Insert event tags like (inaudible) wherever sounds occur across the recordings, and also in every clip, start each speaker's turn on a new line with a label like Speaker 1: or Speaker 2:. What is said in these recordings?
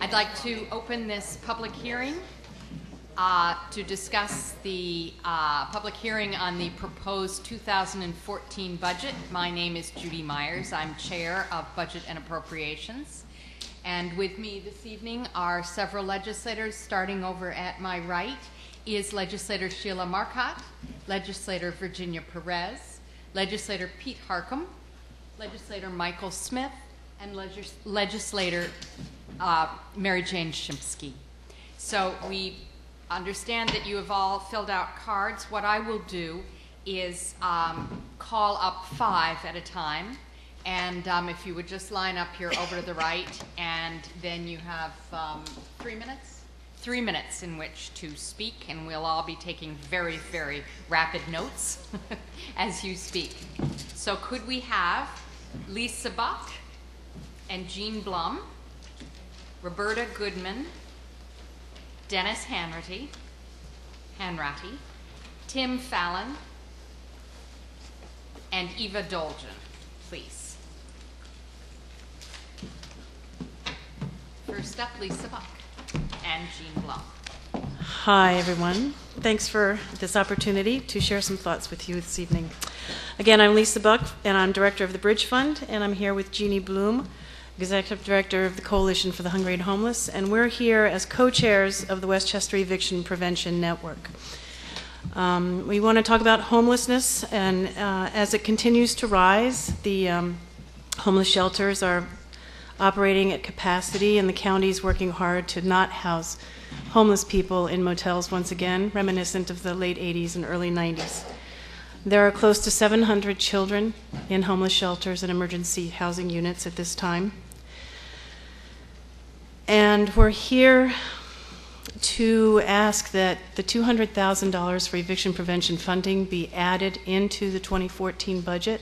Speaker 1: I'd like to open this public hearing uh, to discuss the uh, public hearing on the proposed 2014 budget. My name is Judy Myers. I'm Chair of Budget and Appropriations. And with me this evening are several legislators, starting over at my right is Legislator Sheila Marcotte, Legislator Virginia Perez, Legislator Pete Harckham, Legislator Michael Smith, and legis- Legislator uh, Mary Jane Shimsky. So we understand that you have all filled out cards. What I will do is um, call up five at a time. And um, if you would just line up here over to the right, and then you have um, three minutes? Three minutes in which to speak, and we'll all be taking very, very rapid notes (laughs) as you speak. So could we have Lisa Buck and Jean Blum, Roberta Goodman, Dennis Hanratty, Hanratty, Tim Fallon, and Eva Dolgen, please. First up, Lisa Buck and Jean Blum.
Speaker 2: Hi, everyone. Thanks for this opportunity to share some thoughts with you this evening. Again, I'm Lisa Buck, and I'm director of the Bridge Fund, and I'm here with Jeannie Blum, executive director of the Coalition for the Hungry and Homeless, and we're here as co-chairs of the Westchester Eviction Prevention Network. Um, we want to talk about homelessness, and uh, as it continues to rise, the um, homeless shelters are operating at capacity, and the county's working hard to not house homeless people in motels once again, reminiscent of the late 80s and early 90s. There are close to 700 children in homeless shelters and emergency housing units at this time. And we're here to ask that the $200,000 for eviction prevention funding be added into the 2014 budget.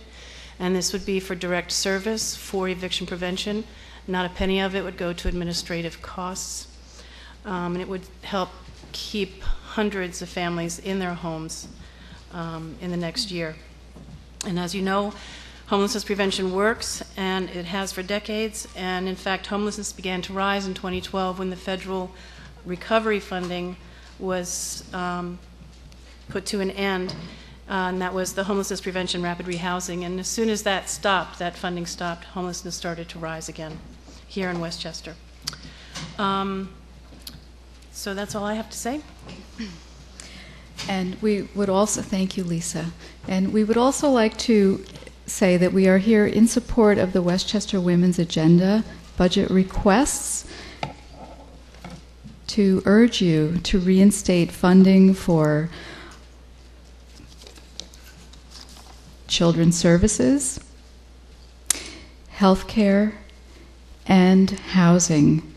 Speaker 2: And this would be for direct service for eviction prevention. Not a penny of it would go to administrative costs. Um, and it would help keep hundreds of families in their homes um, in the next year. And as you know, homelessness prevention works, and it has for decades. And in fact, homelessness began to rise in 2012 when the federal recovery funding was um, put to an end, uh, and that was the homelessness prevention rapid rehousing. And as soon as that stopped, that funding stopped, homelessness started to rise again here in Westchester. Um, so that's all I have to say.
Speaker 3: And we would also thank you, Lisa. And we would also like to say that we are here in support of the Westchester Women's Agenda budget requests to urge you to reinstate funding for children's services, health care, and housing,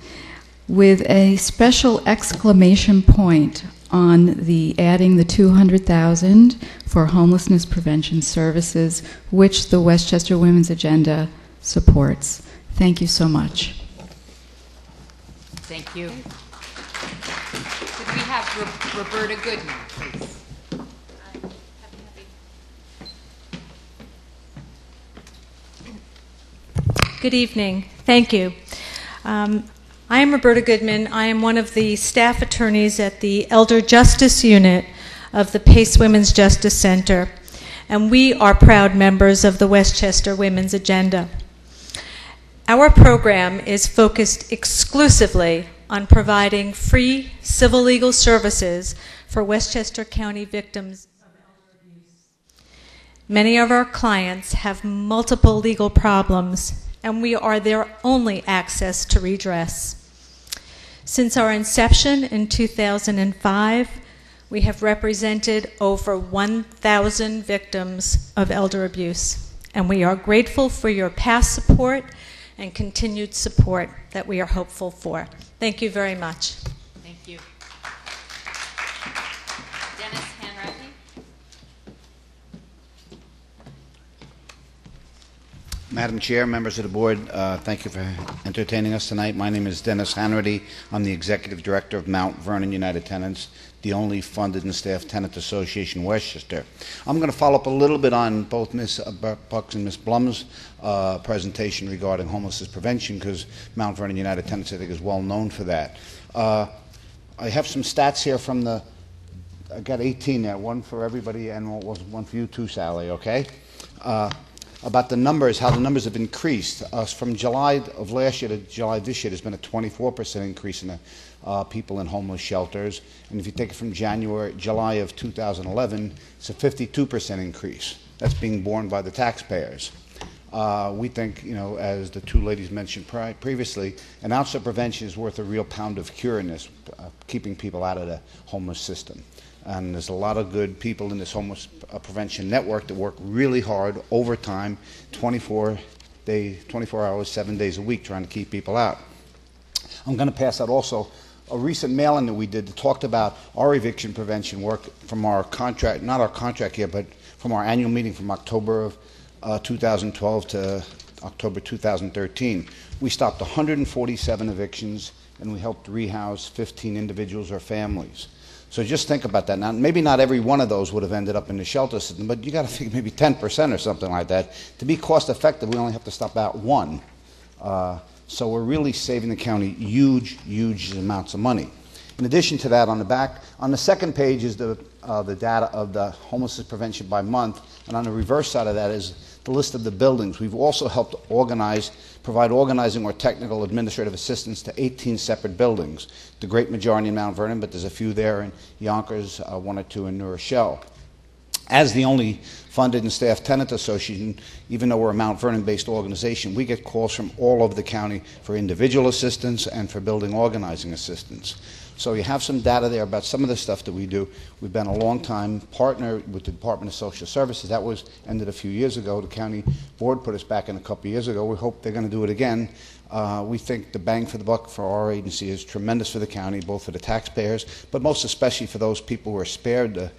Speaker 3: with a special exclamation point on the adding the 200,000 for homelessness prevention services, which the Westchester Women's Agenda supports. Thank you so much.
Speaker 1: Thank you. Could we have Roberta Goodman, please?
Speaker 4: Good evening. Thank you. Um, I am Roberta Goodman. I am one of the staff attorneys at the Elder Justice Unit of the Pace Women's Justice Center, and we are proud members of the Westchester Women's Agenda. Our program is focused exclusively on providing free civil legal services for Westchester County victims of elder abuse. Many of our clients have multiple legal problems and we are their only access to redress. Since our inception in 2005, we have represented over 1,000 victims of elder abuse, and we are grateful for your past support and continued support that we are hopeful for. Thank you very much.
Speaker 1: Thank you. Dennis Hanratty?
Speaker 5: Madam Chair, members of the board, uh, thank you for entertaining us tonight. My name is Dennis Hanratty. I'm the Executive Director of Mount Vernon United Tenants, the only funded and staffed tenant association in Westchester. I'm going to follow up a little bit on both Ms. Bucks and Ms. Blum's uh, presentation regarding homelessness prevention because Mount Vernon United Tenants, I think, is well known for that. Uh, I have some stats here from the, I got 18 there, one for everybody and one for you too, Sally, okay? About the numbers, how the numbers have increased. Uh, from July of last year to July this year, there's been a 24% increase in the uh, people in homeless shelters. And if you take it from January, July of 2011, it's a 52% increase. That's being borne by the taxpayers. Uh, we think, you know, as the two ladies mentioned pri- previously, an ounce of prevention is worth a real pound of cure in this, uh, keeping people out of the homeless system. And there's a lot of good people in this homeless uh, prevention network that work really hard overtime, 24 day, 24 hours, seven days a week, trying to keep people out. I'm going to pass out also a recent mailing that we did that talked about our eviction prevention work from our contract, not our contract here, but from our annual meeting from October of uh, 2012 to October 2013. We stopped 147 evictions and we helped rehouse 15 individuals or families. So just think about that. Now, maybe not every one of those would have ended up in the shelter system, but you got to figure maybe 10% or something like that. To be cost effective, we only have to stop out one. Uh, so we're really saving the county huge, huge amounts of money. In addition to that, on the back, on the second page is the, uh, the data of the homelessness prevention by month, and on the reverse side of that is the list of the buildings. We've also helped organize, provide organizing or technical administrative assistance to 18 separate buildings. The great majority in Mount Vernon, but there's a few there in Yonkers, uh, one or two in New Rochelle. As the only funded and staffed tenant association, even though we're a Mount Vernon based organization, we get calls from all over the county for individual assistance and for building organizing assistance. So you have some data there about some of the stuff that we do. We've been a long time partner with the Department of Social Services. That was ended a few years ago. The county board put us back in a couple years ago. We hope they're going to do it again. Uh, we think the bang for the buck for our agency is tremendous for the county, both for the taxpayers, but most especially for those people who are spared the,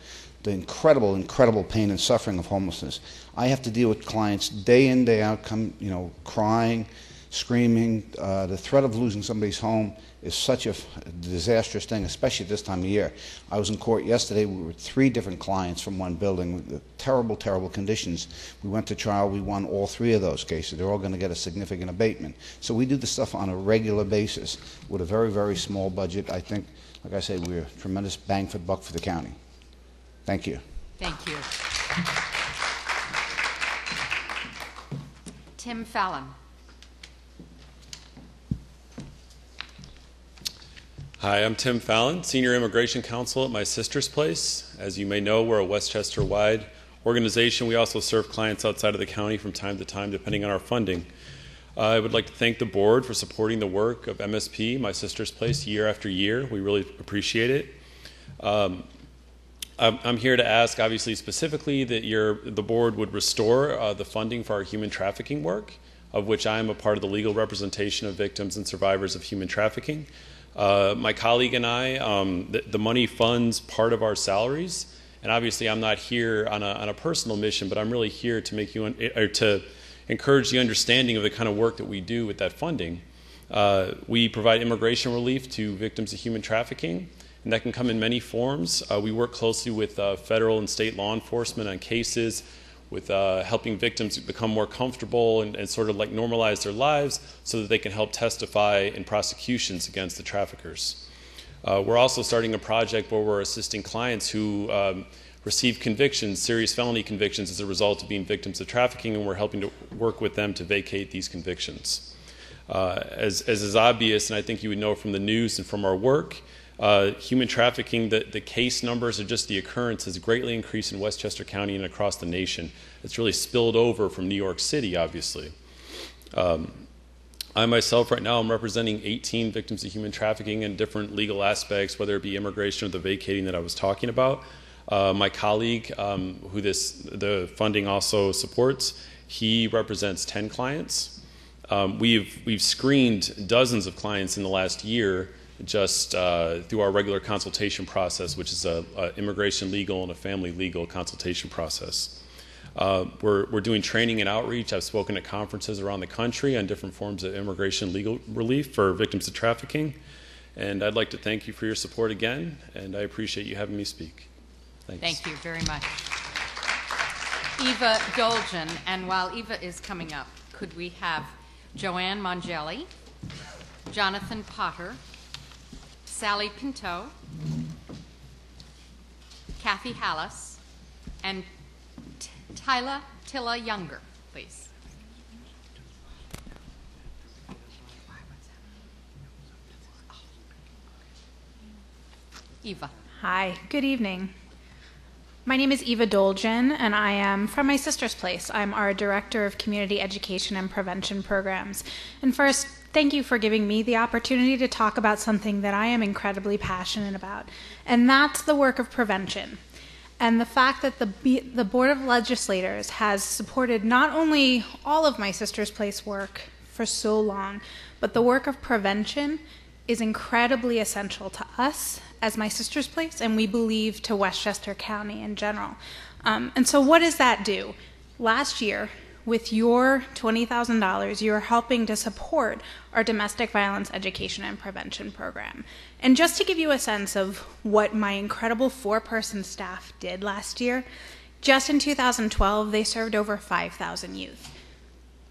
Speaker 5: the incredible, incredible pain and suffering of homelessness. I have to deal with clients day in, day out, come, you know, crying, screaming. Uh, the threat of losing somebody's home is such a disastrous thing, especially this time of year. I was in court yesterday. We were three different clients from one building terrible, terrible conditions. We went to trial. We won all three of those cases. They're all going to get a significant abatement. So we do this stuff on a regular basis with a very, very small budget. I think, like I said, we're a tremendous bang for buck for the county. Thank you.
Speaker 1: Thank you. Tim Fallon.
Speaker 6: Hi, I'm Tim Fallon, Senior Immigration Counsel at My Sister's Place. As you may know, we're a Westchester wide organization. We also serve clients outside of the county from time to time, depending on our funding. Uh, I would like to thank the board for supporting the work of MSP, My Sister's Place, year after year. We really appreciate it. Um, I'm here to ask, obviously, specifically that your, the board would restore uh, the funding for our human trafficking work, of which I am a part of the legal representation of victims and survivors of human trafficking. Uh, my colleague and I, um, the, the, money funds part of our salaries, and obviously I'm not here on a, on a personal mission, but I'm really here to make you un- or to encourage the understanding of the kind of work that we do with that funding. Uh, we provide immigration relief to victims of human trafficking, and that can come in many forms. Uh, we work closely with uh, federal and state law enforcement on cases with uh, helping victims become more comfortable and, and, sort of like normalize their lives so that they can help testify in prosecutions against the traffickers. Uh, we're also starting a project where we're assisting clients who um, receive convictions, serious felony convictions, as a result of being victims of trafficking, and we're helping to work with them to vacate these convictions. Uh, as, as is obvious, and I think you would know from the news and from our work, uh, human trafficking, the, the case numbers or just the occurrence has greatly increased in Westchester County and across the nation. It's really spilled over from New York City, obviously. Um, I myself, right now, I'm representing 18 victims of human trafficking in different legal aspects, whether it be immigration or the vacating that I was talking about. Uh, my colleague, um, who this the funding also supports, he represents 10 clients. Um, we've we've screened dozens of clients in the last year just uh, through our regular consultation process, which is a, a, immigration legal and a family legal consultation process. Uh, we're, we're doing training and outreach. I've spoken at conferences around the country on different forms of immigration legal relief for victims of trafficking. And I'd like to thank you for your support again, and I appreciate you having me speak. Thanks.
Speaker 1: Thank you very much. Eva Dolgen, and while Eva is coming up, could we have Joanne Mongelli, Jonathan Potter, Sally Pinto, Kathy Hallis, and T- Tyla Tilla Younger, please. Eva.
Speaker 7: Hi, good evening. My name is Eva Dolgen, and I am from my sister's place. I'm our Director of Community Education and Prevention Programs. And first, thank you for giving me the opportunity to talk about something that I am incredibly passionate about, and that's the work of prevention. And the fact that the, the Board of Legislators has supported not only all of my sister's place work for so long, but the work of prevention is incredibly essential to us as my sister's place, and we believe to Westchester County in general. Um, and so, what does that do? Last year, with your $20,000, you are helping to support our domestic violence education and prevention program. And just to give you a sense of what my incredible four person staff did last year, just in 2012, they served over 5,000 youth.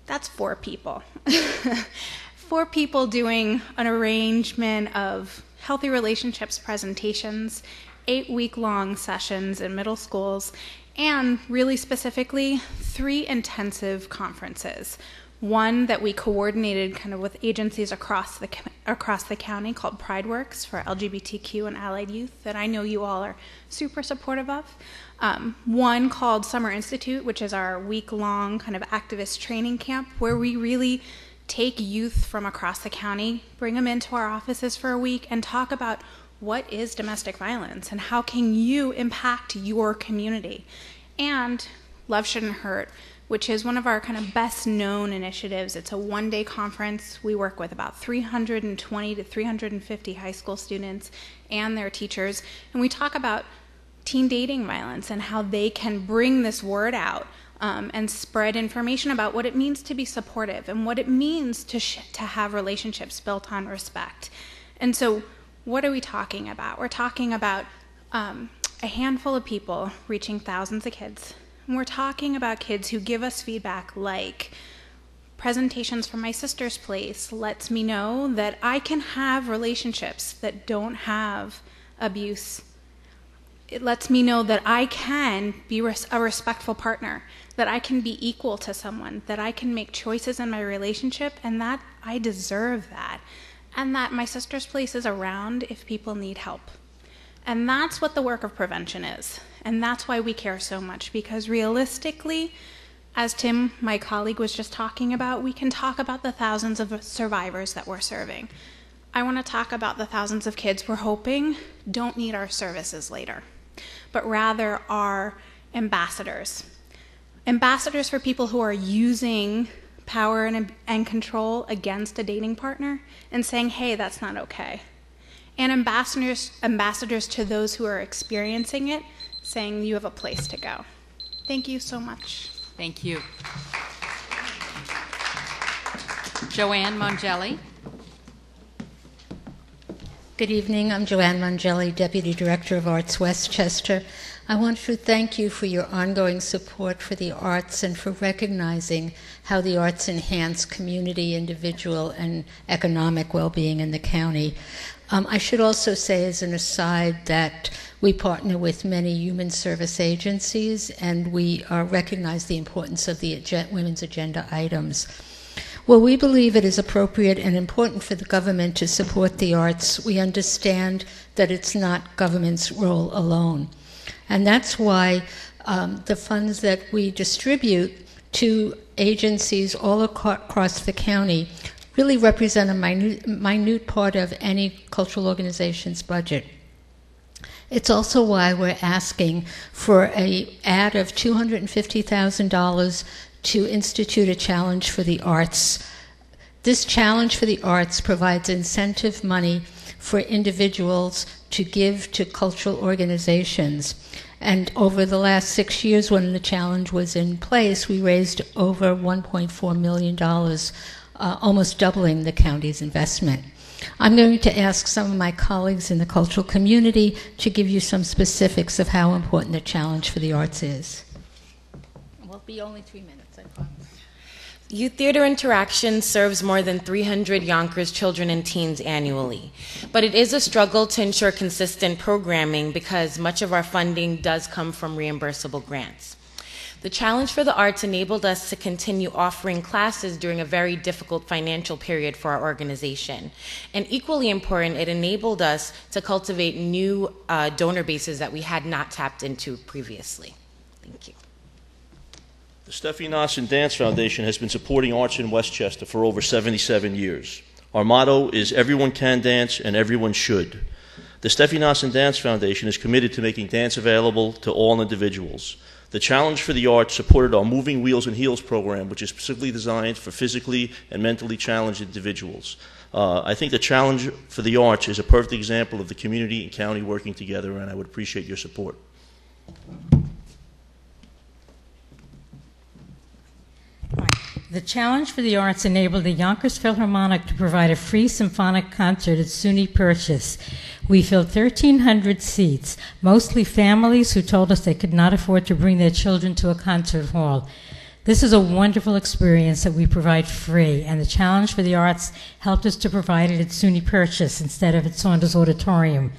Speaker 7: That's four people. (laughs) four people doing an arrangement of healthy relationships presentations, eight week long sessions in middle schools, and really specifically, three intensive conferences. One that we coordinated kind of with agencies across the across the county called PrideWorks for LGBTQ and allied youth that I know you all are super supportive of. Um, one called Summer Institute, which is our week long kind of activist training camp where we really take youth from across the county, bring them into our offices for a week, and talk about what is domestic violence and how can you impact your community. And Love Shouldn't Hurt, which is one of our kind of best known initiatives. It's a one day conference. We work with about 320 to 350 high school students and their teachers, and we talk about teen dating violence and how they can bring this word out um, and spread information about what it means to be supportive and what it means to, sh- to have relationships built on respect. And so, what are we talking about? We're talking about um, a handful of people reaching thousands of kids. And we're talking about kids who give us feedback like, presentations from my sister's place lets me know that I can have relationships that don't have abuse. It lets me know that I can be res- a respectful partner, that I can be equal to someone, that I can make choices in my relationship, and that I deserve that, and that my sister's place is around if people need help. And that's what the work of prevention is. And that's why we care so much, because realistically, as Tim, my colleague, was just talking about, we can talk about the thousands of survivors that we're serving. I want to talk about the thousands of kids we're hoping don't need our services later, but rather are ambassadors ambassadors for people who are using power and, and control against a dating partner and saying, hey, that's not okay. And ambassadors, ambassadors to those who are experiencing it, saying, you have a place to go. Thank you so much.
Speaker 1: Thank you. Joanne Mongelli.
Speaker 8: Good evening. I'm Joanne Mongelli, Deputy Director of Arts Westchester. I want to thank you for your ongoing support for the arts and for recognizing how the arts enhance community, individual, and economic well being in the county. Um, I should also say, as an aside, that we partner with many human service agencies and we uh, recognize the importance of the women's agenda items. Well, we believe it is appropriate and important for the government to support the arts. We understand that it's not government's role alone. And that's why um, the funds that we distribute to agencies all across the county really represent a minute, minute part of any cultural organization's budget. It's also why we're asking for a add of $250,000 to institute a challenge for the arts. This challenge for the arts provides incentive money for individuals to give to cultural organizations. And over the last six years, when the challenge was in place, we raised over $1.4 million, uh, almost doubling the county's investment. I'm going to ask some of my colleagues in the cultural community to give you some specifics of how important the challenge for the arts is. It will be only three minutes, I promise.
Speaker 9: Youth Theater Interaction serves more than 300 Yonkers children and teens annually. But it is a struggle to ensure consistent programming because much of our funding does come from reimbursable grants. The challenge for the arts enabled us to continue offering classes during a very difficult financial period for our organization. And equally important, it enabled us to cultivate new uh, donor bases that we had not tapped into previously. Thank you.
Speaker 10: The Steffi Nossen Dance Foundation has been supporting arts in Westchester for over 77 years. Our motto is everyone can dance and everyone should. The Steffi Nossen Dance Foundation is committed to making dance available to all individuals. The Challenge for the Arts supported our Moving Wheels and Heels program, which is specifically designed for physically and mentally challenged individuals. Uh, I think the Challenge for the Arts is a perfect example of the community and county working together, and I would appreciate your support.
Speaker 11: The Challenge for the Arts enabled the Yonkers Philharmonic to provide a free symphonic concert at SUNY Purchase. We filled 1,300 seats, mostly families who told us they could not afford to bring their children to a concert hall. This is a wonderful experience that we provide free, and the Challenge for the Arts helped us to provide it at SUNY Purchase instead of at Saunders Auditorium.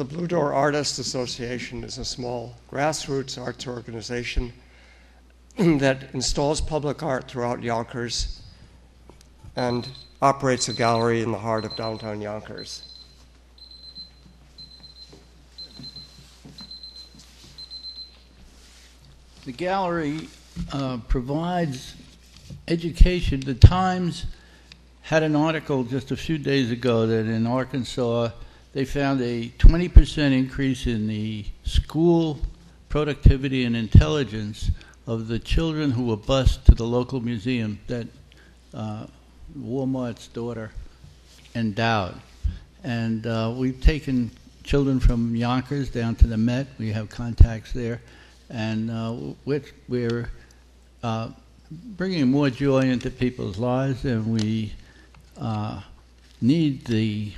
Speaker 12: The Blue Door Artists Association is a small grassroots arts organization (clears throat) that installs public art throughout Yonkers and operates a gallery in the heart of downtown Yonkers.
Speaker 13: The gallery uh, provides education. The Times had an article just a few days ago that in Arkansas they found a 20% increase in the school productivity and intelligence of the children who were bused to the local museum that uh, Walmart's daughter endowed. And uh, we've taken children from Yonkers down to the Met. We have contacts there. And uh, we're, we're uh, bringing more joy into people's lives, and we uh, need the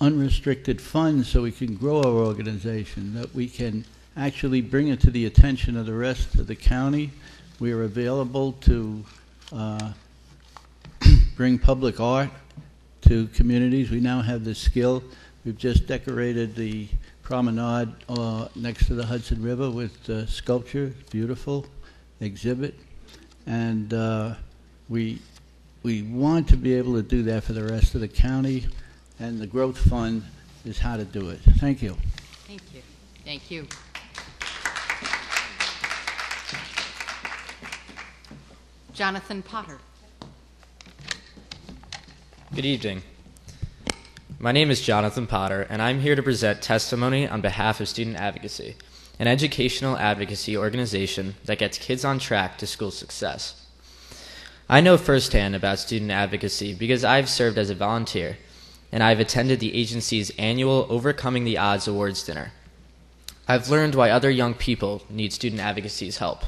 Speaker 13: unrestricted funds so we can grow our organization, that we can actually bring it to the attention of the rest of the county. We are available to uh, (clears throat) bring public art to communities. We now have the skill. We've just decorated the promenade uh, next to the Hudson River with uh, sculpture, beautiful exhibit, and uh, we we want to be able to do that for the rest of the county and the growth fund is how to do it. Thank you.
Speaker 1: Thank you. Thank you. Jonathan Potter.
Speaker 14: Good evening. My name is Jonathan Potter, and I'm here to present testimony on behalf of Student Advocacy, an educational advocacy organization that gets kids on track to school success. I know firsthand about student advocacy because I've served as a volunteer and I've attended the agency's annual Overcoming the Odds Awards dinner. I've learned why other young people need student advocacy's help.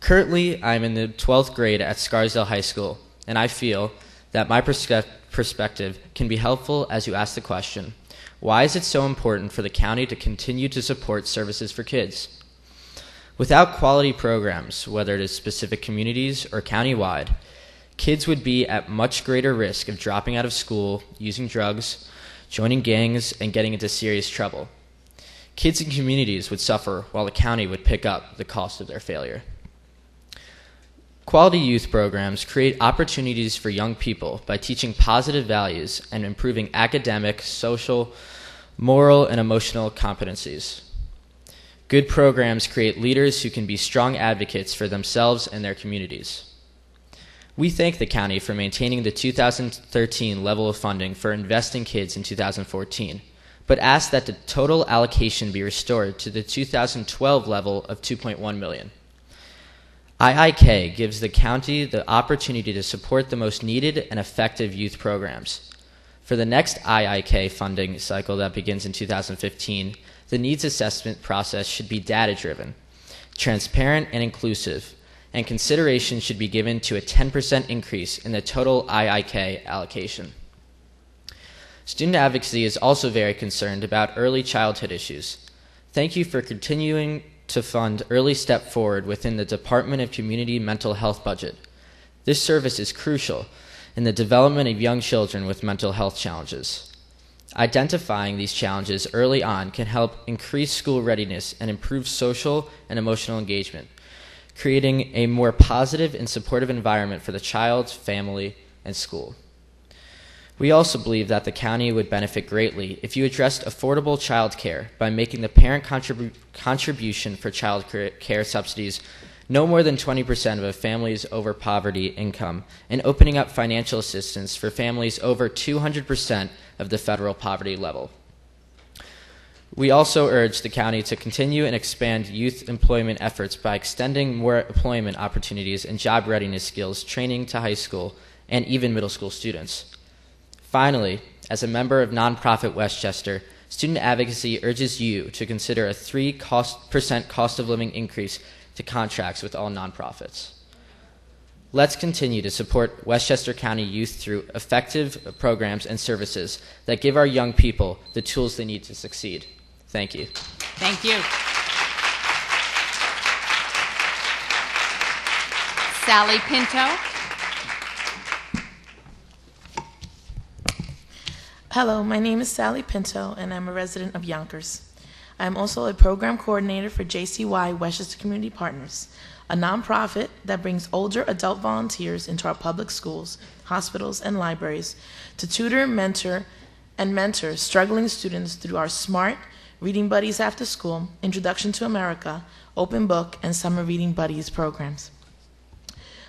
Speaker 14: Currently, I'm in the 12th grade at Scarsdale High School, and I feel that my perspective can be helpful as you ask the question why is it so important for the county to continue to support services for kids? Without quality programs, whether it is specific communities or countywide, kids would be at much greater risk of dropping out of school, using drugs, joining gangs, and getting into serious trouble. Kids and communities would suffer while the county would pick up the cost of their failure. Quality youth programs create opportunities for young people by teaching positive values and improving academic, social, moral, and emotional competencies. Good programs create leaders who can be strong advocates for themselves and their communities. We thank the county for maintaining the 2013 level of funding for investing kids in 2014, but ask that the total allocation be restored to the 2012 level of 2.1 million. IIK gives the county the opportunity to support the most needed and effective youth programs. For the next IIK funding cycle that begins in 2015, the needs assessment process should be data driven, transparent, and inclusive, and consideration should be given to a 10% increase in the total IIK allocation. Student advocacy is also very concerned about early childhood issues. Thank you for continuing to fund Early Step Forward within the Department of Community Mental Health budget. This service is crucial in the development of young children with mental health challenges. Identifying these challenges early on can help increase school readiness and improve social and emotional engagement, creating a more positive and supportive environment for the child, family, and school. We also believe that the county would benefit greatly if you addressed affordable child care by making the parent contribu- contribution for child care subsidies no more than 20% of a family's over poverty income and opening up financial assistance for families over 200% of the federal poverty level. We also urge the county to continue and expand youth employment efforts by extending more employment opportunities and job readiness skills training to high school and even middle school students. Finally, as a member of nonprofit Westchester, Student Advocacy urges you to consider a 3% cost, cost of living increase to contracts with all nonprofits. Let's continue to support Westchester County youth through effective programs and services that give our young people the tools they need to succeed. Thank you.
Speaker 1: Thank you. Sally Pinto.
Speaker 15: Hello, my name is Sally Pinto, and I'm a resident of Yonkers. I'm also a program coordinator for JCY Westchester Community Partners, a nonprofit that brings older adult volunteers into our public schools, hospitals, and libraries to tutor, mentor, and mentor struggling students through our SMART, Reading Buddies After School, Introduction to America, Open Book, and Summer Reading Buddies programs.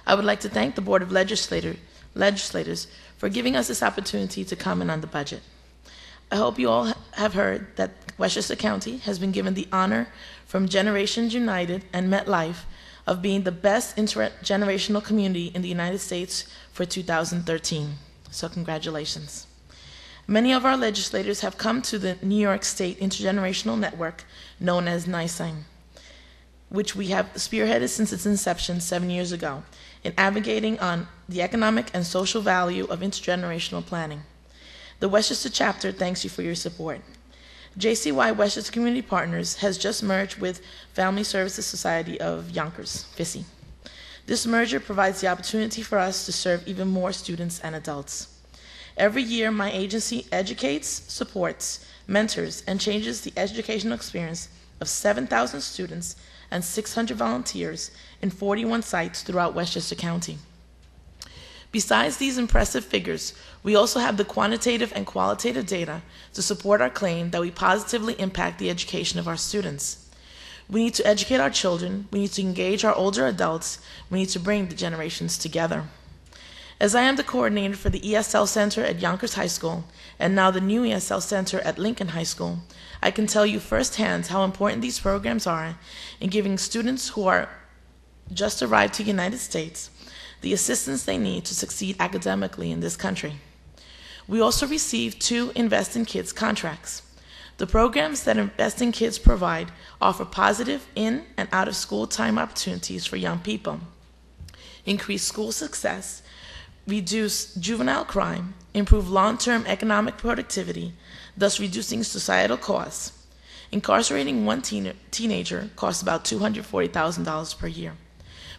Speaker 15: I would like to thank the Board of Legislator, Legislators for giving us this opportunity to comment on the budget. I hope you all have heard that Westchester County has been given the honor from Generations United and MetLife of being the best intergenerational community in the United States for 2013. So, congratulations. Many of our legislators have come to the New York State Intergenerational Network, known as NYSING, which we have spearheaded since its inception seven years ago in advocating on the economic and social value of intergenerational planning. The Westchester chapter thanks you for your support. JCY Westchester Community Partners has just merged with Family Services Society of Yonkers, FISSY. This merger provides the opportunity for us to serve even more students and adults. Every year, my agency educates, supports, mentors, and changes the educational experience of 7,000 students and 600 volunteers in 41 sites throughout Westchester County. Besides these impressive figures, we also have the quantitative and qualitative data to support our claim that we positively impact the education of our students. We need to educate our children, we need to engage our older adults, we need to bring the generations together. As I am the coordinator for the ESL Center at Yonkers High School and now the new ESL Center at Lincoln High School, I can tell you firsthand how important these programs are in giving students who are just arrived to the United States the assistance they need to succeed academically in this country. We also receive two Invest in Kids contracts. The programs that Invest in Kids provide offer positive in and out of school time opportunities for young people, increase school success, reduce juvenile crime, improve long term economic productivity, thus reducing societal costs. Incarcerating one teen- teenager costs about $240,000 per year.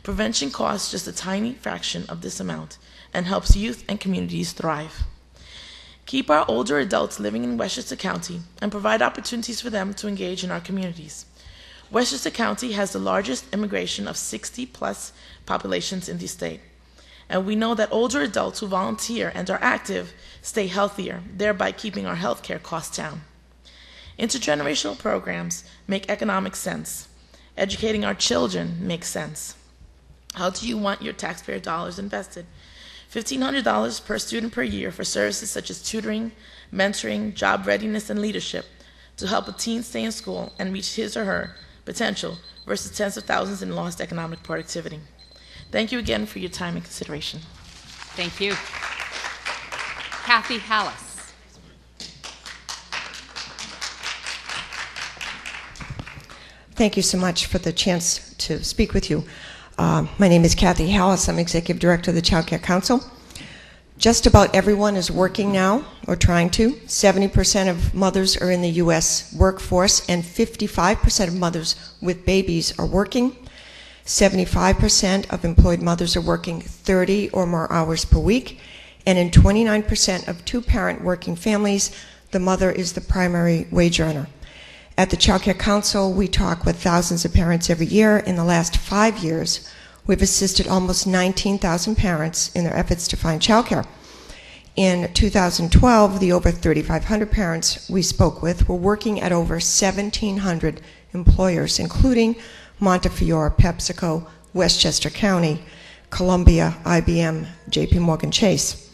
Speaker 15: Prevention costs just a tiny fraction of this amount and helps youth and communities thrive. Keep our older adults living in Westchester County and provide opportunities for them to engage in our communities. Westchester County has the largest immigration of 60 plus populations in the state. And we know that older adults who volunteer and are active stay healthier, thereby keeping our healthcare costs down. Intergenerational programs make economic sense. Educating our children makes sense. How do you want your taxpayer dollars invested? $1,500 per student per year for services such as tutoring, mentoring, job readiness, and leadership to help a teen stay in school and reach his or her potential versus tens of thousands in lost economic productivity. Thank you again for your time and consideration.
Speaker 1: Thank you. Kathy Hallis.
Speaker 16: Thank you so much for the chance to speak with you. Uh, my name is Kathy Hallis. I'm Executive Director of the Child Care Council. Just about everyone is working now, or trying to. 70% of mothers are in the U.S. workforce, and 55% of mothers with babies are working. 75% of employed mothers are working 30 or more hours per week, and in 29% of two parent working families, the mother is the primary wage earner. At the Child Care Council, we talk with thousands of parents every year. In the last five years, we've assisted almost 19,000 parents in their efforts to find childcare. In 2012, the over 3,500 parents we spoke with were working at over 1,700 employers, including Montefiore, PepsiCo, Westchester County, Columbia, IBM, JP Morgan Chase.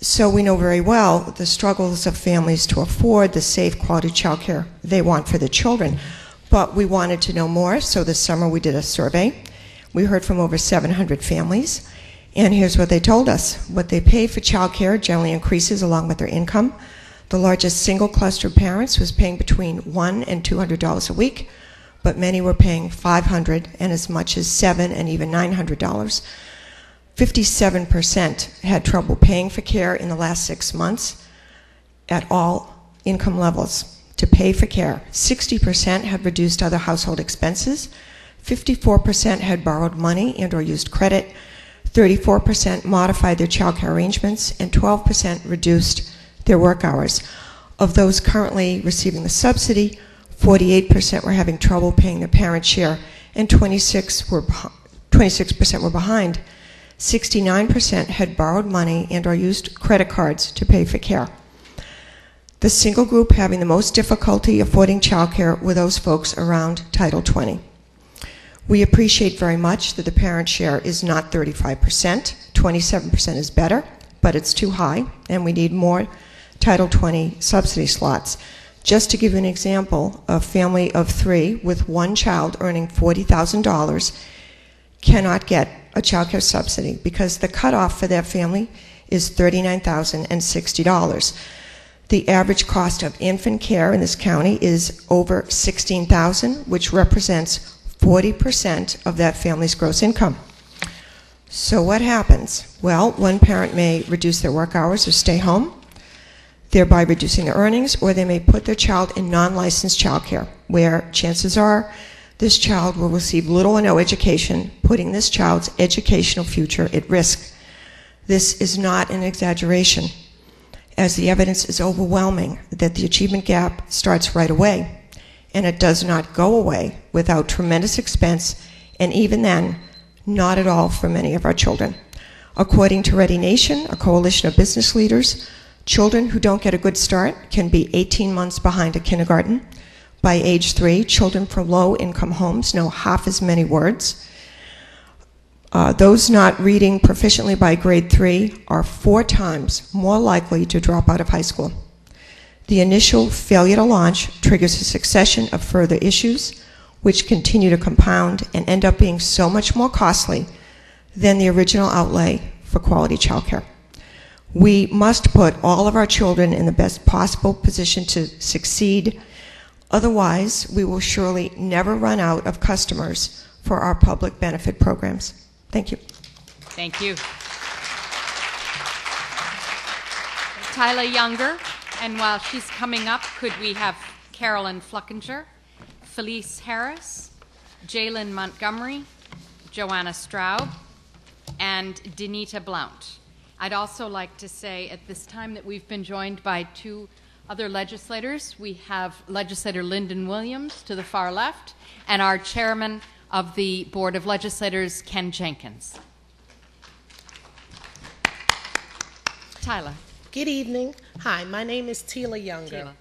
Speaker 16: So we know very well the struggles of families to afford the safe quality childcare they want for their children. But we wanted to know more, so this summer we did a survey. We heard from over 700 families, and here's what they told us. What they pay for childcare generally increases along with their income. The largest single cluster of parents was paying between one and $200 a week, but many were paying 500 and as much as seven and even $900. 57% had trouble paying for care in the last six months at all income levels to pay for care. 60% had reduced other household expenses. 54% had borrowed money and or used credit. 34% modified their child care arrangements, and 12% reduced their work hours. Of those currently receiving the subsidy, 48% were having trouble paying their parent share, and 26 were 26% were behind. 69% had borrowed money and or used credit cards to pay for care. The single group having the most difficulty affording childcare were those folks around Title 20. We appreciate very much that the parent share is not 35%. 27% is better, but it's too high, and we need more Title 20 subsidy slots. Just to give you an example, a family of three with one child earning $40,000 cannot get a child care subsidy because the cutoff for that family is $39,060. The average cost of infant care in this county is over 16,000, which represents 40% of that family's gross income. So what happens? Well, one parent may reduce their work hours or stay home, thereby reducing their earnings, or they may put their child in non-licensed childcare, where chances are this child will receive little or no education, putting this child's educational future at risk. This is not an exaggeration, as the evidence is overwhelming that the achievement gap starts right away, and it does not go away without tremendous expense, and even then, not at all for many of our children. According to Ready Nation, a coalition of business leaders, children who don't get a good start can be 18 months behind a kindergarten, by age three, children from low income homes know half as many words. Uh, those not reading proficiently by grade three are four times more likely to drop out of high school. The initial failure to launch triggers a succession of further issues, which continue to compound and end up being so much more costly than the original outlay for quality childcare. We must put all of our children in the best possible position to succeed Otherwise, we will surely never run out of customers for our public benefit programs. Thank you.
Speaker 1: Thank you. Tyler Younger, and while she's coming up, could we have Carolyn Fluckinger, Felice Harris, Jalen Montgomery, Joanna Straub, and Denita Blount. I'd also like to say at this time that we've been joined by two other legislators, we have legislator Lyndon Williams to the far left, and our chairman of the Board of Legislators, Ken Jenkins. Tyler.
Speaker 17: Good evening. Hi, my name is Tila Younger.
Speaker 1: Tila.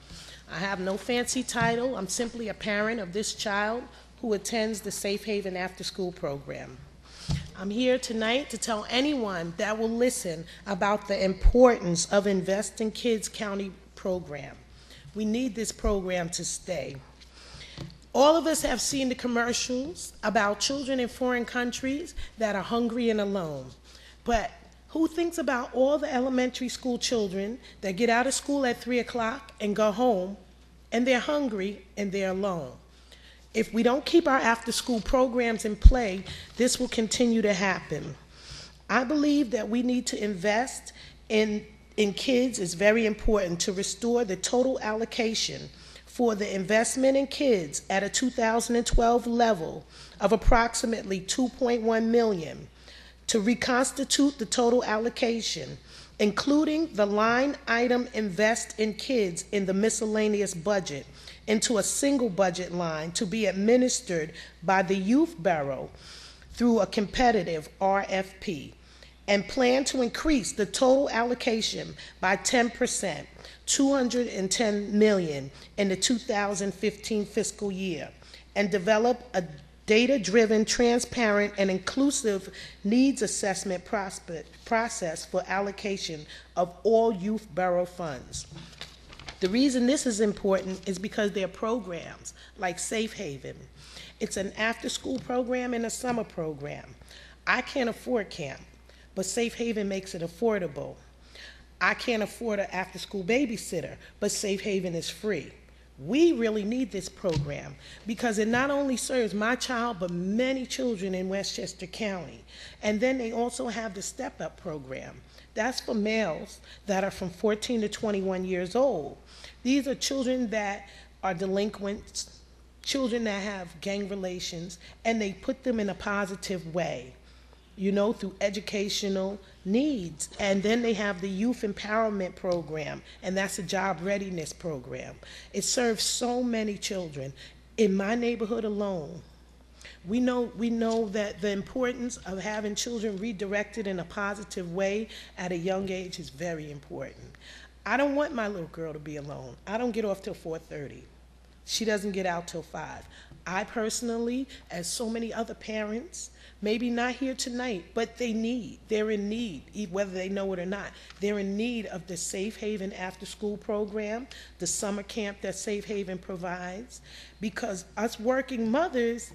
Speaker 17: I have no fancy title. I'm simply a parent of this child who attends the Safe Haven After School program. I'm here tonight to tell anyone that will listen about the importance of Invest in Kids County program. We need this program to stay. All of us have seen the commercials about children in foreign countries that are hungry and alone. But who thinks about all the elementary school children that get out of school at 3 o'clock and go home and they're hungry and they're alone? If we don't keep our after school programs in play, this will continue to happen. I believe that we need to invest in, in kids is very important to restore the total allocation for the investment in kids at a 2012 level of approximately 2.1 million to reconstitute the total allocation including the line item invest in kids in the miscellaneous budget into a single budget line to be administered by the youth bureau through a competitive RFP and plan to increase the total allocation by 10%, 210 million in the 2015 fiscal year, and develop a data-driven, transparent, and inclusive needs assessment process for allocation of all youth bureau funds. The reason this is important is because there are programs like Safe Haven. It's an after-school program and a summer program. I can't afford camp but Safe Haven makes it affordable. I can't afford an after school babysitter, but Safe Haven is free. We really need this program because it not only serves my child, but many children in Westchester County. And then they also have the Step Up program. That's for males that are from 14 to 21 years old. These are children that are delinquents, children that have gang relations, and they put them in a positive way you know, through educational needs. And then they have the youth empowerment program, and that's a job readiness program. It serves so many children. In my neighborhood alone, we know, we know that the importance of having children redirected in a positive way at a young age is very important. I don't want my little girl to be alone. I don't get off till 4:30. She doesn't get out till 5. I personally, as so many other parents, maybe not here tonight, but they need, they're in need, whether they know it or not. They're in need of the Safe Haven after school program, the summer camp that Safe Haven provides, because us working mothers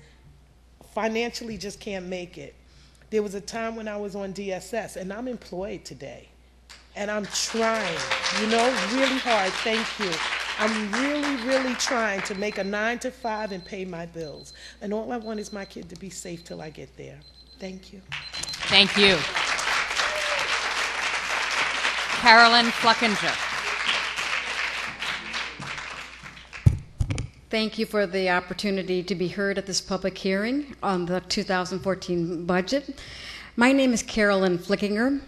Speaker 17: financially just can't make it. There was a time when I was on DSS, and I'm employed today. And I'm trying, you know, really hard. Thank you. I'm really, really trying to make a nine to five and pay my bills. And all I want is my kid to be safe till I get there. Thank you.
Speaker 1: Thank you. Carolyn Fluckinger.
Speaker 18: Thank you for the opportunity to be heard at this public hearing on the 2014 budget. My name is Carolyn Flickinger.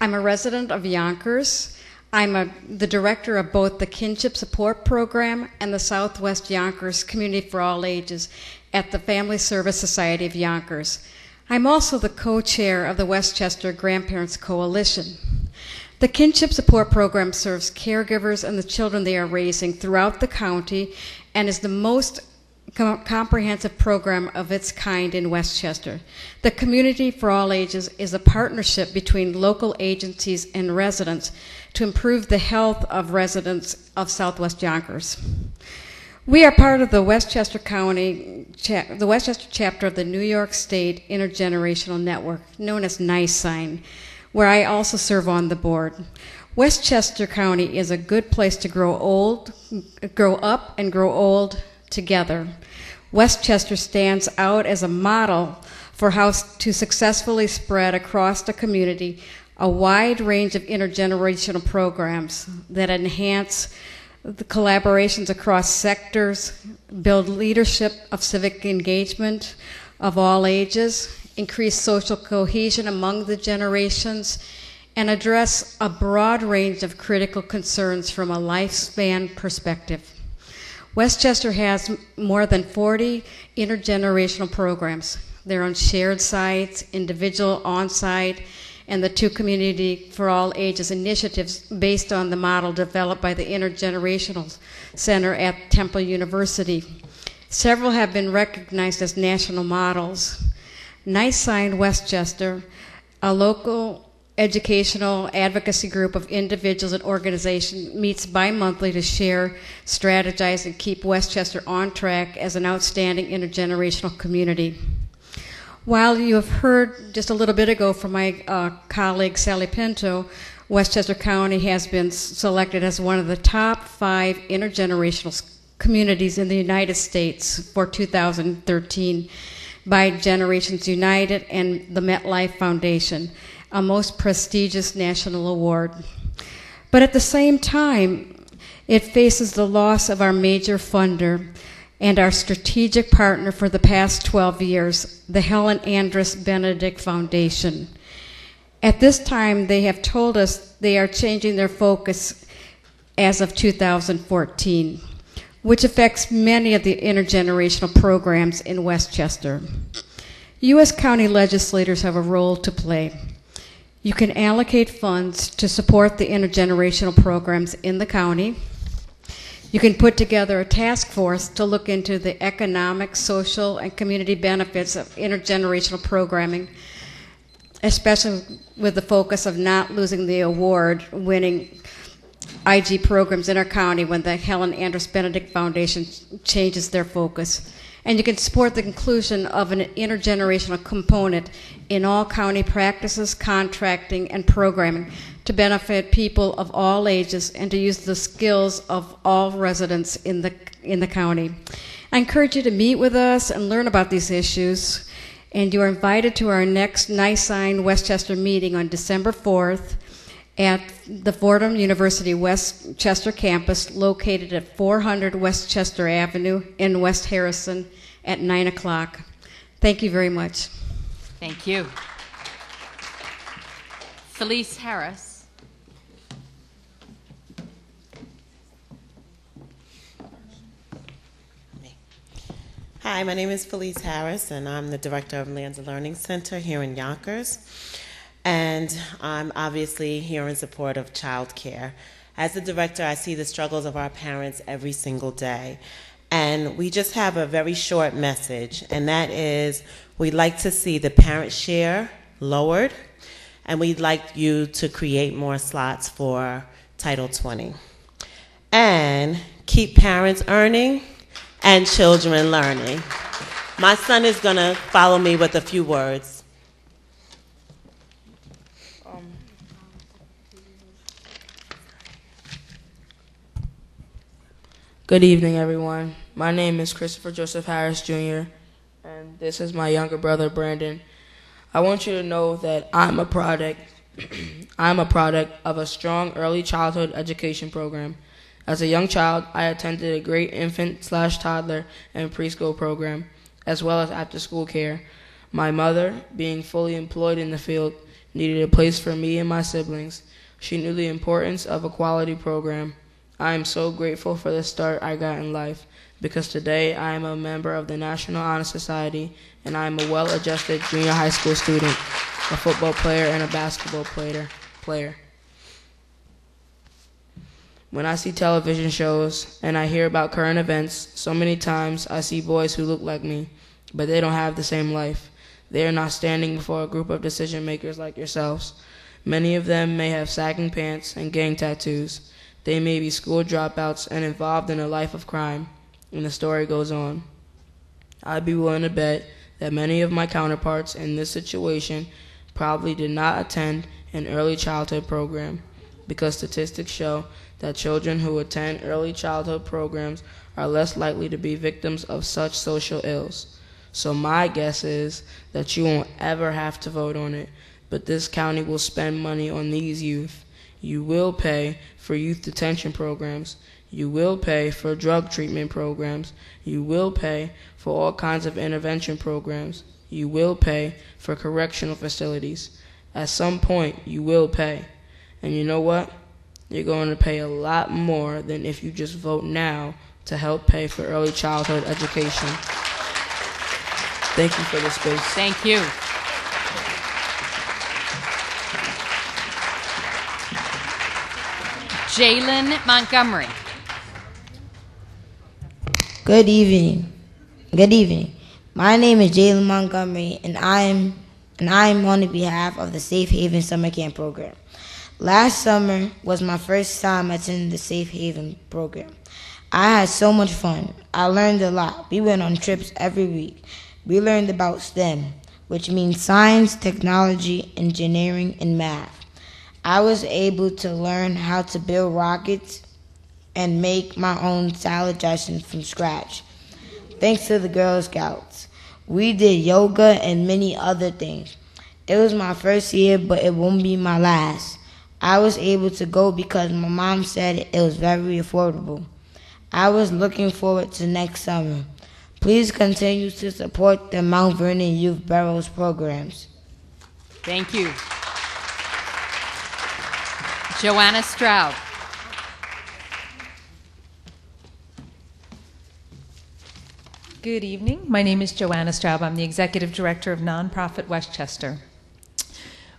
Speaker 18: I'm a resident of Yonkers. I'm a, the director of both the Kinship Support Program and the Southwest Yonkers Community for All Ages at the Family Service Society of Yonkers. I'm also the co-chair of the Westchester Grandparents Coalition. The Kinship Support Program serves caregivers and the children they are raising throughout the county and is the most com comprehensive program of its kind in Westchester. The Community for All Ages is a partnership between local agencies and residents to improve the health of residents of Southwest Yonkers. We are part of the Westchester County, the Westchester chapter of the New York State Intergenerational Network, known as NYSIGN, where I also serve on the board. Westchester County is a good place to grow old, grow up and grow old together. Westchester stands out as a model for how to successfully spread across the community a wide range of intergenerational programs that enhance the collaborations across sectors, build leadership of civic engagement of all ages, increase social cohesion among the generations, and address a broad range of critical concerns from a lifespan perspective. Westchester has more than 40 intergenerational programs. They're on shared sites, individual on site, and the two Community for All Ages initiatives based on the model developed by the Intergenerational Center at Temple University. Several have been recognized as national models. NYSIGN Westchester, a local educational advocacy group of individuals and organizations meets bi-monthly to share, strategize, and keep Westchester on track as an outstanding intergenerational community. While you have heard just a little bit ago from my uh, colleague Sally Pinto, Westchester County has been selected as one of the top five intergenerational communities in the United States for 2013 by Generations United and the MetLife Foundation, a most prestigious national award. But at the same time, it faces the loss of our major funder and our strategic partner for the past 12 years, the Helen Andrus Benedict Foundation. At this time, they have told us they are changing their focus as of 2014, which affects many of the intergenerational programs in Westchester. U.S. county legislators have a role to play. You can allocate funds to support the intergenerational programs in the county. You can put together a task force to look into the economic, social, and community benefits of intergenerational programming, especially with the focus of not losing the award winning IG programs in our county when the Helen Andrus Benedict Foundation changes their focus. And you can support the inclusion of an intergenerational component in all county practices, contracting, and programming to benefit people of all ages and to use the skills of all residents in the, in the county. I encourage you to meet with us and learn about these issues. And you are invited to our next Sign Westchester meeting on December 4th at the Fordham University Westchester campus located at 400 Westchester Avenue in West Harrison at 9 o'clock. Thank you very much.
Speaker 1: Thank you. Felice Harris.
Speaker 19: Hi, my name is Felice Harris, and I'm the director of Lands Learning Center here in Yonkers. And I'm obviously here in support of childcare. As the director, I see the struggles of our parents every single day. And we just have a very short message, and that is we'd like to see the parent share lowered, and we'd like you to create more slots for Title 20. And keep parents earning and children learning. My son is going to follow me with a few words.
Speaker 20: Good evening, everyone. My name is Christopher Joseph Harris Jr., and this is my younger brother, Brandon. I want you to know that I'm a product. (clears throat) I'm a product of a strong early childhood education program. As a young child, I attended a great infant slash toddler and preschool program, as well as after school care. My mother, being fully employed in the field, needed a place for me and my siblings. She knew the importance of a quality program. I am so grateful for the start I got in life because today I am a member of the National Honor Society and I am a well adjusted junior high school student, a football player, and a basketball player. player. When I see television shows and I hear about current events, so many times I see boys who look like me, but they don't have the same life. They are not standing before a group of decision makers like yourselves. Many of them may have sagging pants and gang tattoos. They may be school dropouts and involved in a life of crime, and the story goes on. I'd be willing to bet that many of my counterparts in this situation probably did not attend an early childhood program because statistics show that children who attend early childhood programs are less likely to be victims of such social ills. So my guess is that you won't ever have to vote on it, but this county will spend money on these youth you will pay for youth detention programs. You will pay for drug treatment programs. You will pay for all kinds of intervention programs. You will pay for correctional facilities. At some point, you will pay. And you know what? You're going to pay a lot more than if you just vote now to help pay for early childhood education. Thank you for the space.
Speaker 1: Thank you. Jalen Montgomery.
Speaker 21: Good evening. Good evening. My name is Jalen Montgomery, and I am and I am on the behalf of the Safe Haven Summer Camp program. Last summer was my first time attending the Safe Haven program. I had so much fun. I learned a lot. We went on trips every week. We learned about STEM, which means science, technology, engineering, and math. I was able to learn how to build rockets, and make my own salad dressing from scratch. Thanks to the Girl Scouts. We did yoga and many other things. It was my first year, but it won't be my last. I was able to go because my mom said it was very affordable. I was looking forward to next summer. Please continue to support the Mount Vernon Youth Bureau's programs.
Speaker 1: Thank you. Joanna Stroud.
Speaker 22: Good evening. My name is Joanna Straub. I'm the Executive Director of Nonprofit Westchester.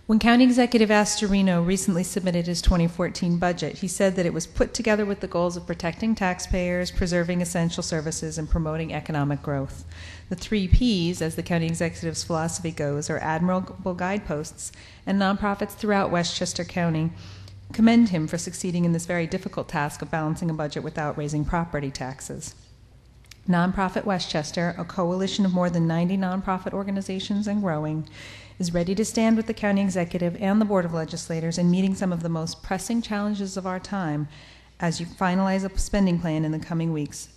Speaker 22: When County Executive Astorino recently submitted his 2014 budget, he said that it was put together with the goals of protecting taxpayers, preserving essential services, and promoting economic growth. The three P's, as the county executive's philosophy goes, are admirable guideposts, and nonprofits throughout Westchester County commend him for succeeding in this very difficult task of balancing a budget without raising property taxes. Nonprofit Westchester, a coalition of more than 90 nonprofit organizations and growing, is ready to stand with the county executive and the board of legislators in meeting some of the most pressing challenges of our time as you finalize a spending plan in the coming weeks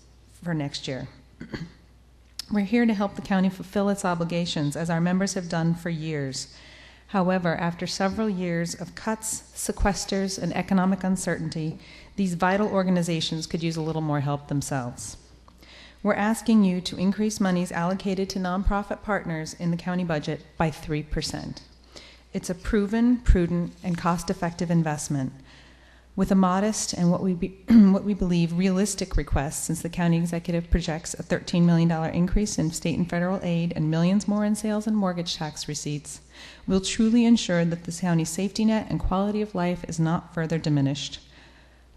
Speaker 22: for next year. (clears throat) We're here to help the county fulfill its obligations, as our members have done for years. However, after several years of cuts, sequesters, and economic uncertainty, these vital organizations could use a little more help themselves. We're asking you to increase monies allocated to nonprofit partners in the county budget by 3%. It's a proven, prudent, and cost effective investment with a modest and what we, be, (clears throat) what we believe realistic request since the county executive projects a $13 million increase in state and federal aid and millions more in sales and mortgage tax receipts will truly ensure that the county's safety net and quality of life is not further diminished.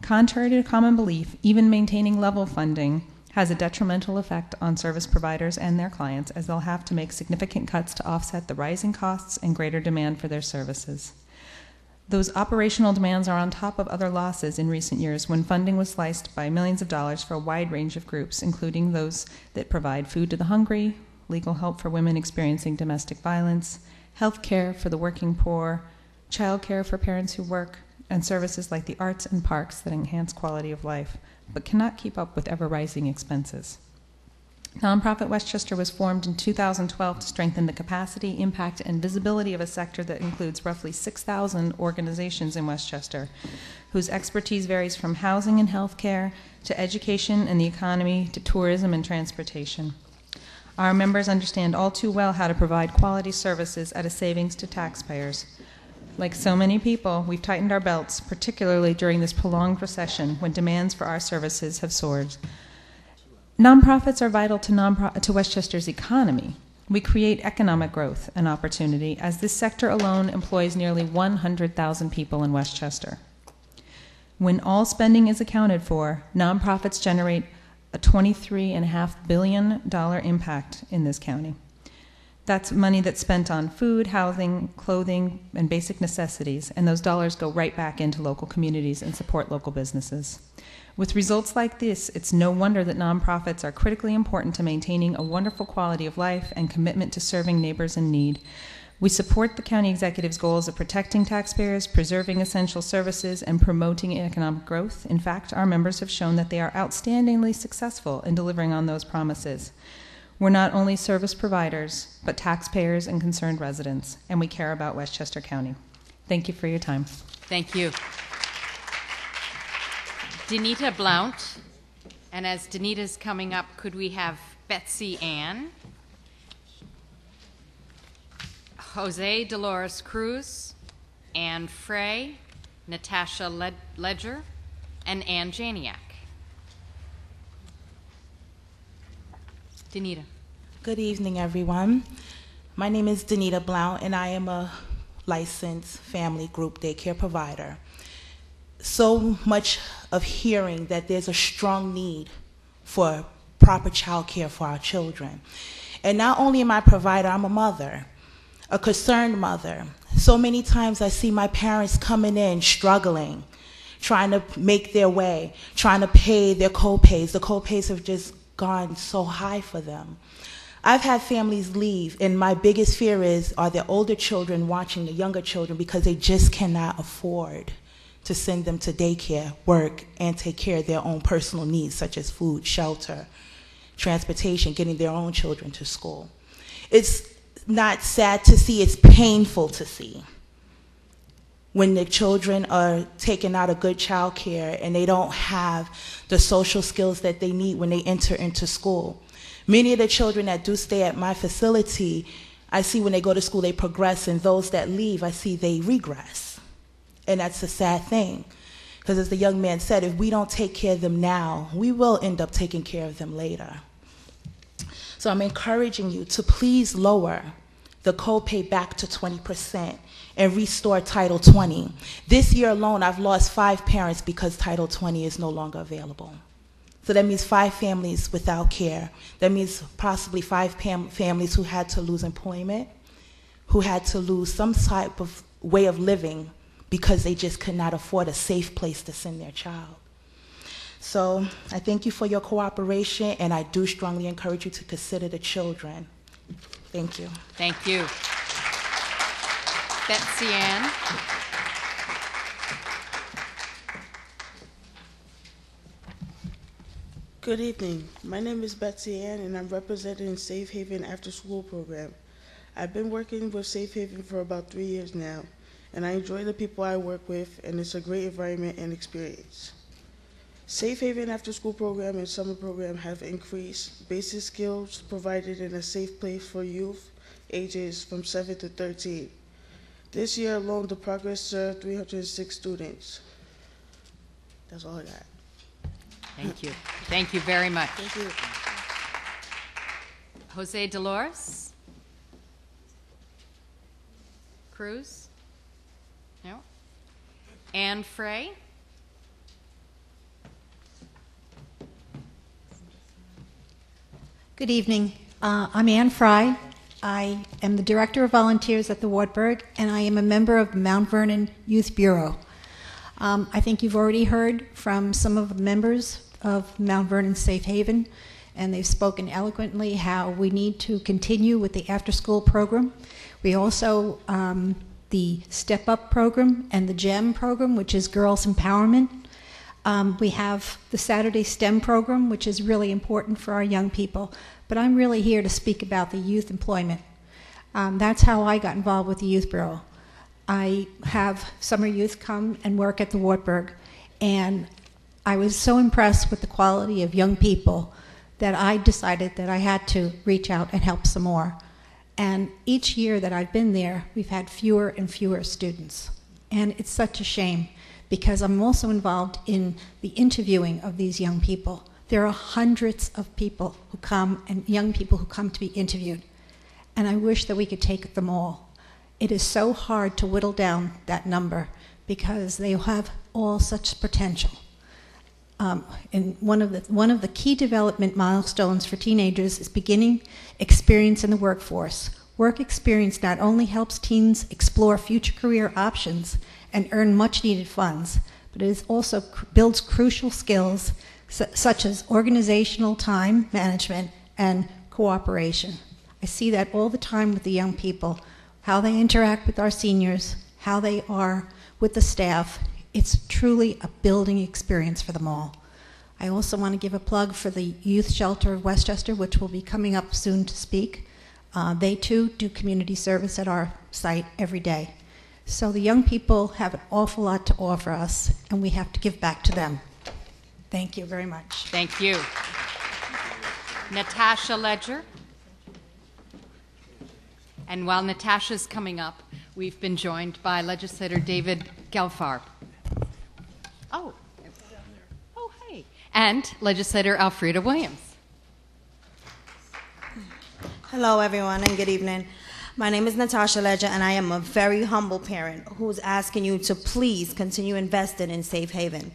Speaker 22: Contrary to common belief, even maintaining level funding has a detrimental effect on service providers and their clients as they'll have to make significant cuts to offset the rising costs and greater demand for their services. Those operational demands are on top of other losses in recent years when funding was sliced by millions of dollars for a wide range of groups, including those that provide food to the hungry, legal help for women experiencing domestic violence, health care for the working poor, child care for parents who work, and services like the arts and parks that enhance quality of life but cannot keep up with ever rising expenses. Nonprofit Westchester was formed in 2012 to strengthen the capacity, impact, and visibility of a sector that includes roughly 6,000 organizations in Westchester, whose expertise varies from housing and healthcare to education and the economy to tourism and transportation. Our members understand all too well how to provide quality services at a savings to taxpayers. Like so many people, we've tightened our belts, particularly during this prolonged recession when demands for our services have soared. Nonprofits are vital to, to Westchester's economy. We create economic growth and opportunity as this sector alone employs nearly 100,000 people in Westchester. When all spending is accounted for, nonprofits generate a $23.5 billion impact in this county. That's money that's spent on food, housing, clothing, and basic necessities, and those dollars go right back into local communities and support local businesses. With results like this, it's no wonder that nonprofits are critically important to maintaining a wonderful quality of life and commitment to serving neighbors in need. We support the county executive's goals of protecting taxpayers, preserving essential services, and promoting economic growth. In fact, our members have shown that they are outstandingly successful in delivering on those promises. We're not only service providers, but taxpayers and concerned residents, and we care about Westchester County. Thank you for your time.
Speaker 1: Thank you. Danita Blount. And as Danita's coming up, could we have Betsy Ann, Jose Dolores Cruz, Anne Frey, Natasha Led- Ledger, and Ann Janiak? Danita.
Speaker 23: Good evening, everyone. My name is Danita Blount, and I am a licensed family group daycare provider. So much of hearing that there's a strong need for proper child care for our children. And not only am I a provider, I'm a mother, a concerned mother. So many times I see my parents coming in struggling, trying to make their way, trying to pay their co-pays. The co-pays have just gone so high for them. I've had families leave, and my biggest fear is are the older children watching the younger children because they just cannot afford to send them to daycare, work, and take care of their own personal needs, such as food, shelter, transportation, getting their own children to school. It's not sad to see, it's painful to see when the children are taken out of good child care and they don't have the social skills that they need when they enter into school. Many of the children that do stay at my facility, I see when they go to school they progress, and those that leave, I see they regress. And that's a sad thing. Because as the young man said, if we don't take care of them now, we will end up taking care of them later. So I'm encouraging you to please lower the copay back to 20% and restore Title 20. This year alone, I've lost five parents because Title 20 is no longer available. So that means five families without care. That means possibly five families who had to lose employment, who had to lose some type of way of living because they just could not afford a safe place to send their child. So I thank you for your cooperation, and I do strongly encourage you to consider the children. Thank you.
Speaker 1: Thank you. Betsy Ann.
Speaker 24: Good evening. My name is Betsy Ann, and I'm representing Safe Haven After School Program. I've been working with Safe Haven for about three years now, and I enjoy the people I work with, and it's a great environment and experience. Safe Haven After School Program and Summer Program have increased basic skills provided in a safe place for youth ages from 7 to 13. This year alone, the progress served 306 students. That's all I got.
Speaker 1: Thank you. Thank you very much.
Speaker 24: Thank you.
Speaker 1: Jose Dolores? Cruz? No? Anne Frey?
Speaker 25: Good evening. Uh, I'm Ann Fry. I am the Director of Volunteers at the Wartburg, and I am a member of the Mount Vernon Youth Bureau. Um, I think you've already heard from some of the members of Mount Vernon Safe Haven, and they've spoken eloquently how we need to continue with the after school program. We also, um, the Step Up program and the GEM program, which is Girls Empowerment. Um, we have the Saturday STEM program, which is really important for our young people. But I'm really here to speak about the youth employment. Um, that's how I got involved with the Youth Bureau. I have summer youth come and work at the Wartburg, and I was so impressed with the quality of young people that I decided that I had to reach out and help some more. And each year that I've been there, we've had fewer and fewer students. And it's such a shame because I'm also involved in the interviewing of these young people. There are hundreds of people who come and young people who come to be interviewed. And I wish that we could take them all. It is so hard to whittle down that number because they have all such potential. Um, and one of the one of the key development milestones for teenagers is beginning experience in the workforce. Work experience not only helps teens explore future career options and earn much needed funds, but it also cr- builds crucial skills su- such as organizational time management and cooperation. I see that all the time with the young people, how they interact with our seniors, how they are with the staff. It's truly a building experience for them all. I also want to give a plug for the Youth Shelter of Westchester, which will be coming up soon to speak. Uh, they too do community service at our site every day. So the young people have an awful lot to offer us, and we have to give back to them. Thank you very much.
Speaker 1: Thank you. Natasha Ledger. And while Natasha's coming up, we've been joined by legislator David Gelfarb. Oh. Down there. Oh, hey. And legislator Alfreda Williams.
Speaker 26: Hello, everyone, and good evening. My name is Natasha Ledger, and I am a very humble parent who's asking you to please continue investing in Safe Haven.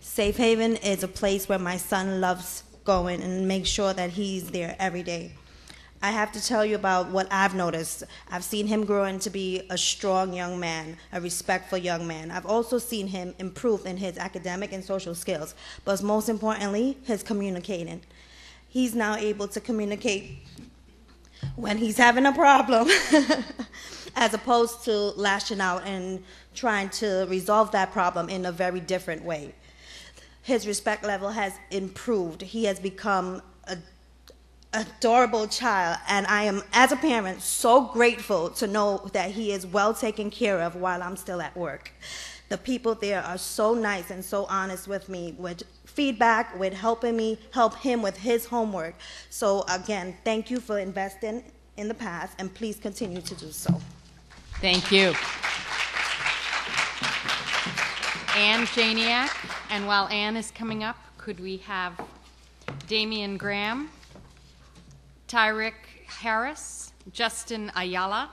Speaker 26: Safe Haven is a place where my son loves going and make sure that he's there every day. I have to tell you about what I've noticed. I've seen him grow into be a strong young man, a respectful young man. I've also seen him improve in his academic and social skills, but most importantly, his communicating. He's now able to communicate when he's having a problem (laughs) as opposed to lashing out and trying to resolve that problem in a very different way. His respect level has improved. He has become adorable child and i am as a parent so grateful to know that he is well taken care of while i'm still at work. The people there are so nice and so honest with me with feedback with helping me help him with his homework. So again thank you for investing in the past and please continue to do so.
Speaker 1: Thank you. Ann Janiak, and while Ann is coming up, could we have Damian Graham, Tyrick Harris, Justin Ayala,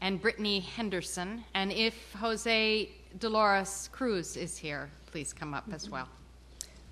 Speaker 1: and Brittany Henderson? And if Jose Dolores Cruz is here, please come up as well.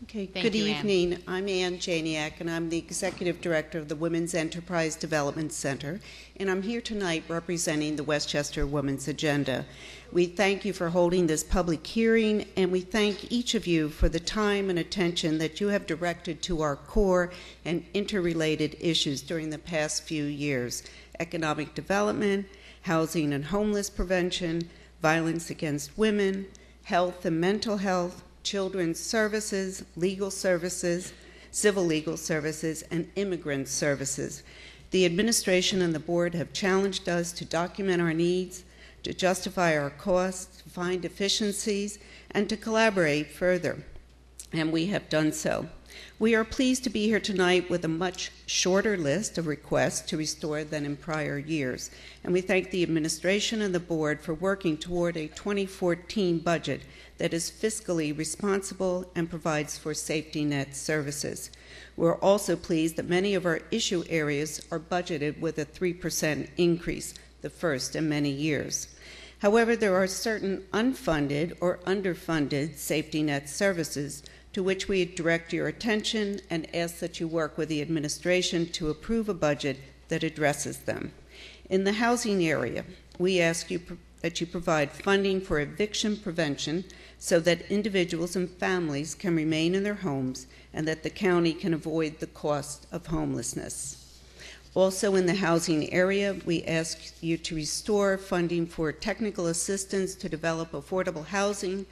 Speaker 27: Okay,
Speaker 1: Thank
Speaker 27: good
Speaker 1: you, Ann.
Speaker 27: evening. I'm Ann Janiak, and I'm the Executive Director of the Women's Enterprise Development Center, and I'm here tonight representing the Westchester Women's Agenda. We thank you for holding this public hearing, and we thank each of you for the time and attention that you have directed to our core and interrelated issues during the past few years economic development, housing and homeless prevention, violence against women, health and mental health, children's services, legal services, civil legal services, and immigrant services. The administration and the board have challenged us to document our needs, to justify our costs, to find efficiencies, and to collaborate further. And we have done so. We are pleased to be here tonight with a much shorter list of requests to restore than in prior years. And we thank the administration and the board for working toward a 2014 budget that is fiscally responsible and provides for safety net services. We're also pleased that many of our issue areas are budgeted with a 3% increase, the first in many years. However, there are certain unfunded or underfunded safety net services to which we direct your attention and ask that you work with the administration to approve a budget that addresses them. In the housing area, we ask you that you provide funding for eviction prevention so that individuals and families can remain in their homes and that the county can avoid the cost of homelessness. Also, in the housing area, we ask you to restore funding for technical assistance to develop affordable housing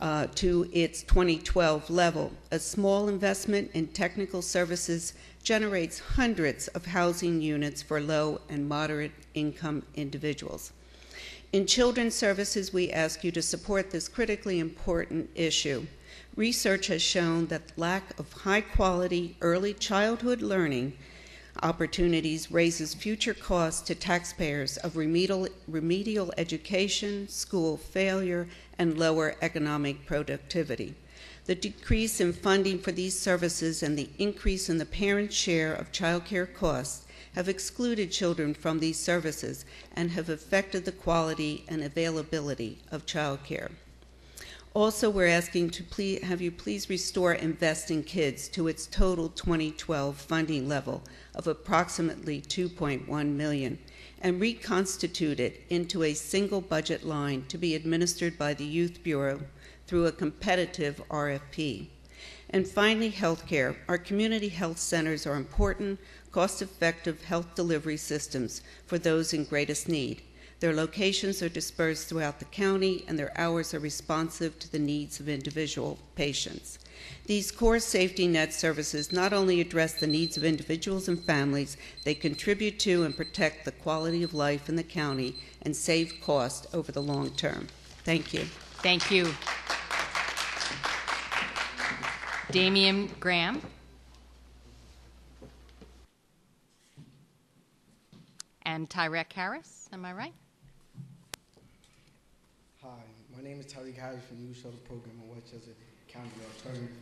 Speaker 27: uh, to its 2012 level. A small investment in technical services generates hundreds of housing units for low and moderate income individuals. In children's services, we ask you to support this critically important issue. Research has shown that lack of high quality early childhood learning opportunities raises future costs to taxpayers of remedial, remedial education, school failure, and lower economic productivity. The decrease in funding for these services and the increase in the parent share of child care costs have excluded children from these services and have affected the quality and availability of child care. Also, we're asking to please, have you please restore Invest in Kids to its total 2012 funding level of approximately 2.1 million and reconstitute it into a single budget line to be administered by the Youth Bureau through a competitive RFP. And finally, healthcare. Our community health centers are important, cost effective health delivery systems for those in greatest need. Their locations are dispersed throughout the county, and their hours are responsive to the needs of individual patients. These core safety net services not only address the needs of individuals and families, they contribute to and protect the quality of life in the county and save cost over the long term. Thank you.
Speaker 1: Thank you. Damian Graham. And Tyrek Harris, am I right?
Speaker 28: Hi, my name is Tyrek Harris from the Youth Shelter Program in Westchester County Alternative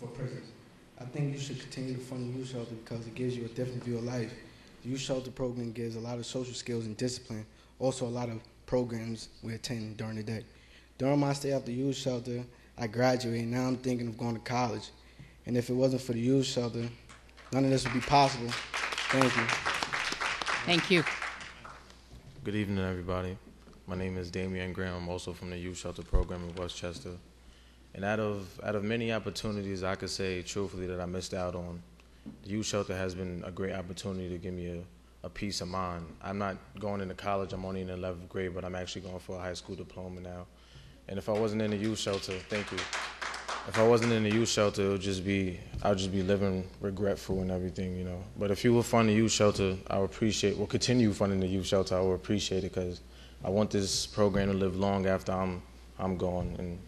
Speaker 28: for Prisons. I think you should continue to fund the youth shelter because it gives you a different view of life. The youth shelter program gives a lot of social skills and discipline, also a lot of programs we attend during the day. During my stay at the youth shelter, I graduated, and now I'm thinking of going to college. And if it wasn't for the youth shelter, none of this would be possible. Thank you.
Speaker 1: Thank you.
Speaker 29: Good evening, everybody. My name is Damian Graham. I'm also from the Youth Shelter Program in Westchester. And out of out of many opportunities, I could say truthfully that I missed out on. The youth shelter has been a great opportunity to give me a a peace of mind. I'm not going into college. I'm only in 11th grade, but I'm actually going for a high school diploma now. And if I wasn't in the youth shelter, thank you. If I wasn't in the youth shelter, it would just be I'd just be living regretful and everything, you know. But if you will fund the youth shelter, I would appreciate. Will continue funding the youth shelter. I would appreciate it because I want this program to live long after I'm I'm gone and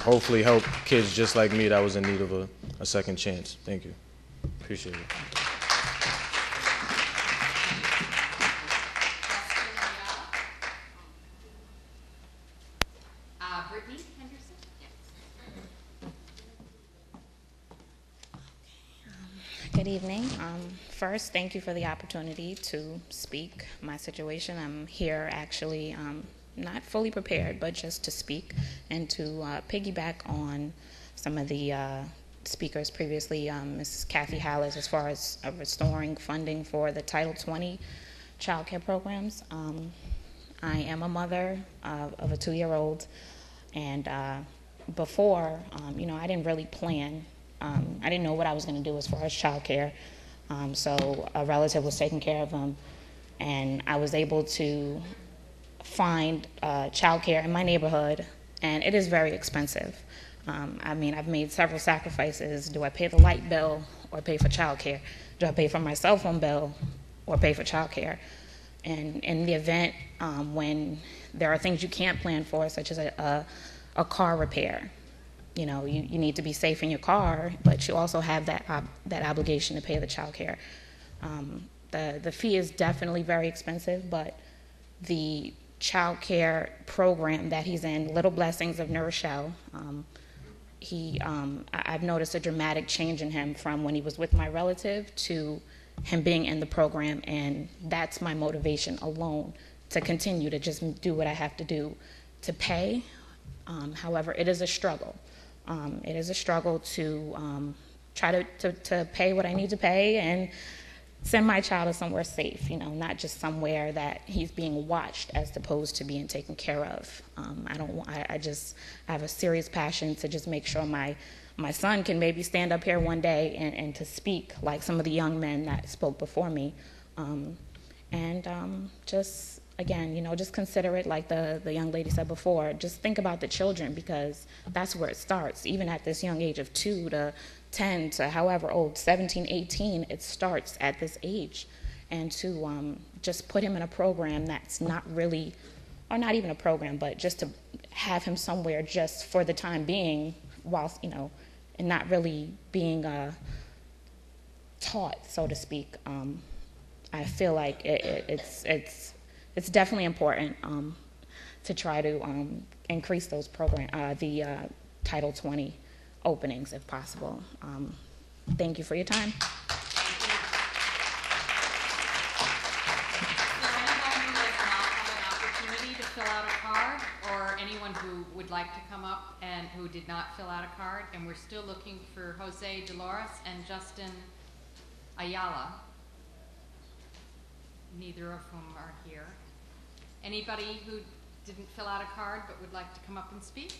Speaker 29: hopefully help kids just like me that was in need of a, a second chance. Thank you. Appreciate it.
Speaker 1: Henderson?
Speaker 30: Good evening. Um, first, thank you for the opportunity to speak my situation. I'm here actually um, not fully prepared, but just to speak and to uh, piggyback on some of the uh, speakers previously, um, Ms. Kathy Hallis, as far as uh, restoring funding for the Title 20 child care programs. Um, I am a mother uh, of a two-year-old, and uh, before, um, you know, I didn't really plan. Um, I didn't know what I was going to do as far as childcare. Um, so a relative was taking care of him, and I was able to find uh, childcare in my neighborhood, and it is very expensive. Um, I mean, I've made several sacrifices. Do I pay the light bill or pay for childcare? Do I pay for my cell phone bill or pay for childcare? And in the event um, when there are things you can't plan for, such as a, a, a car repair, you know, you, you need to be safe in your car, but you also have that ob- that obligation to pay the child care. Um, the the fee is definitely very expensive, but the child care program that he's in, Little Blessings of New Rochelle, um, he um, I- I've noticed a dramatic change in him from when he was with my relative to him being in the program, and that's my motivation alone to continue to just do what I have to do to pay. Um, however, it is a struggle. Um, it is a struggle to um, try to, to, to pay what I need to pay and send my child to somewhere safe, you know, not just somewhere that he's being watched as opposed to being taken care of. Um, I don't I, I just I have a serious passion to just make sure my, my son can maybe stand up here one day and, and to speak like some of the young men that spoke before me. Um, and um, just, again, you know, just consider it like the, the young lady said before. Just think about the children because that's where it starts. Even at this young age of two to 10 to however old, 17, 18, it starts at this age. And to um, just put him in a program that's not really, or not even a program, but just to have him somewhere just for the time being, whilst, you know, and not really being uh, taught, so to speak. Um, I feel like it, it, it's, it's, it's definitely important um, to try to um, increase those program, uh, the uh, Title 20 openings if possible. Um, thank you for your time.
Speaker 1: So anybody like now have an opportunity to fill out a card, or anyone who would like to come up and who did not fill out a card, and we're still looking for Jose Dolores and Justin Ayala, neither of whom are here. Anybody who didn't fill out a card but would like to come up and speak?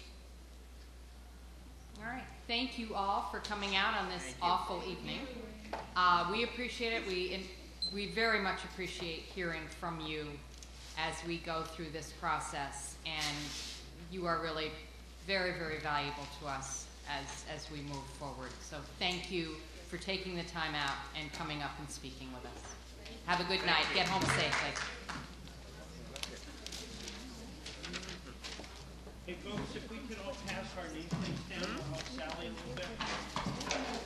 Speaker 1: All right, thank you all for coming out on this awful evening. Uh, we appreciate it, we, we very much appreciate hearing from you as we go through this process, and you are really very, very valuable to us as, as we move forward. So thank you for taking the time out and coming up and speaking with us. Have a good night, get home safely.
Speaker 31: Hey folks, if we could all pass our nameplates down, I'll help Sally a little bit.